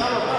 Stop.